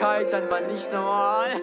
Kai, dann war nicht normal.